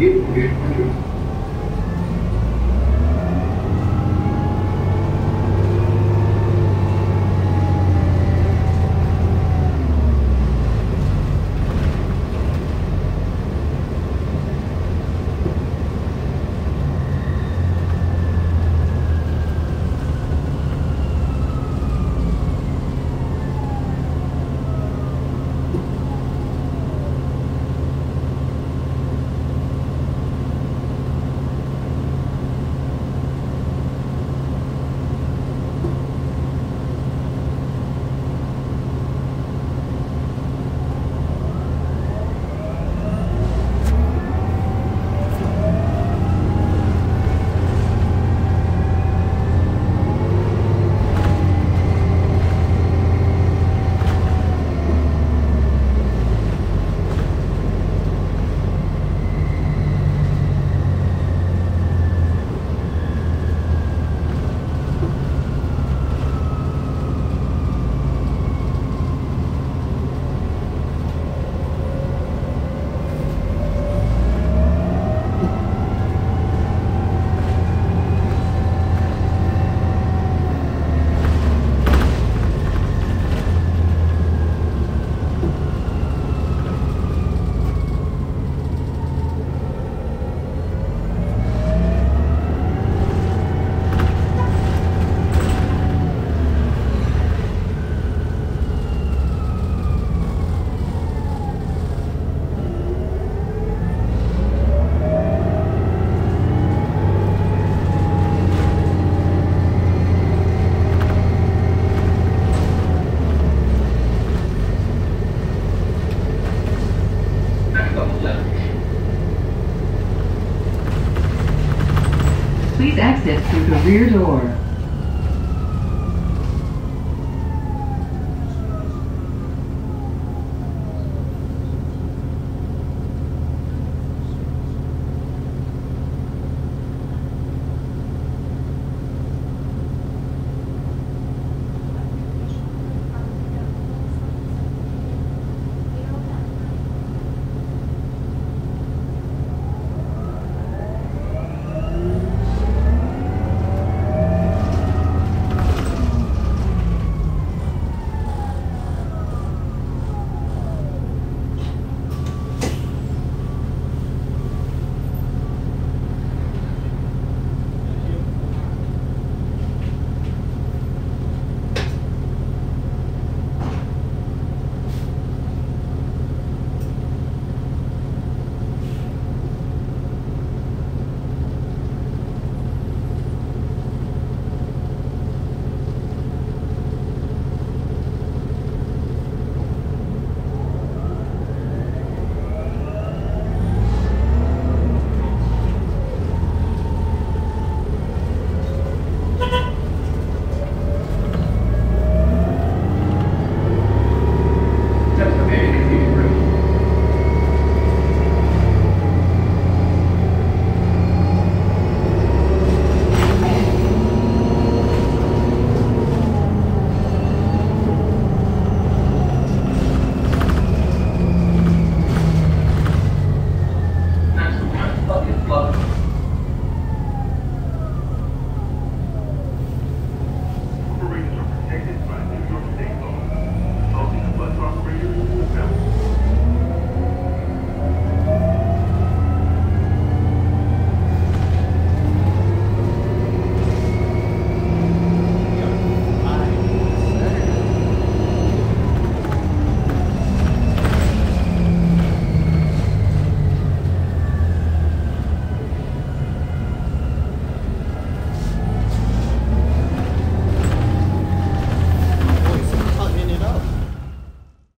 E Please exit through the rear door.